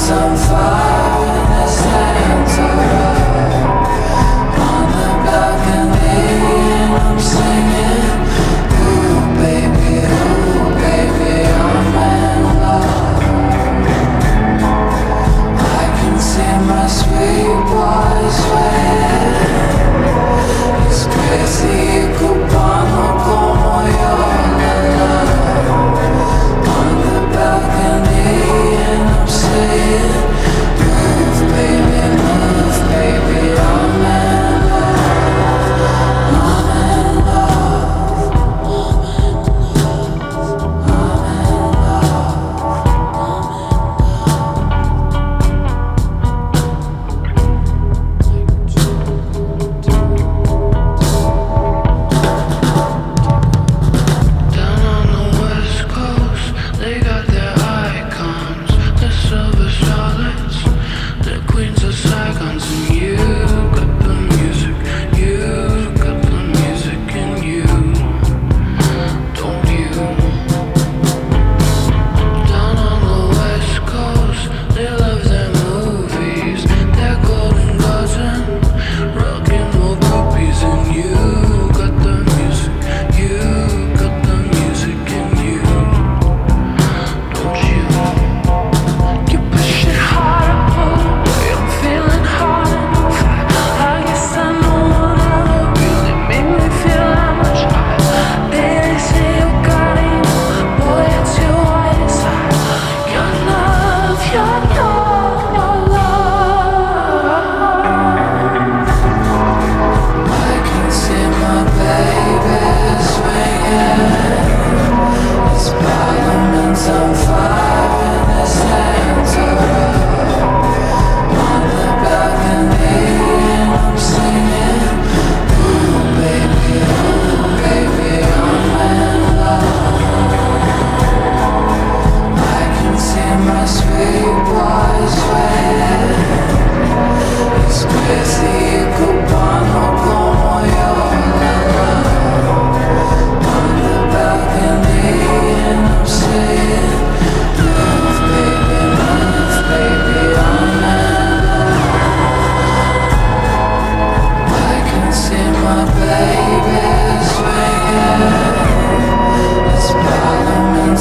Some fire. Amen,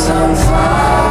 love.